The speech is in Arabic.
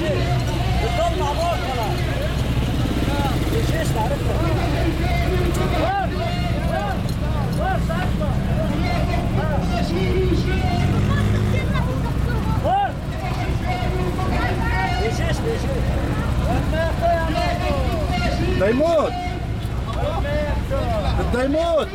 ماشي بتضل مع بعض خلاص مش إيش عرفت بده يموت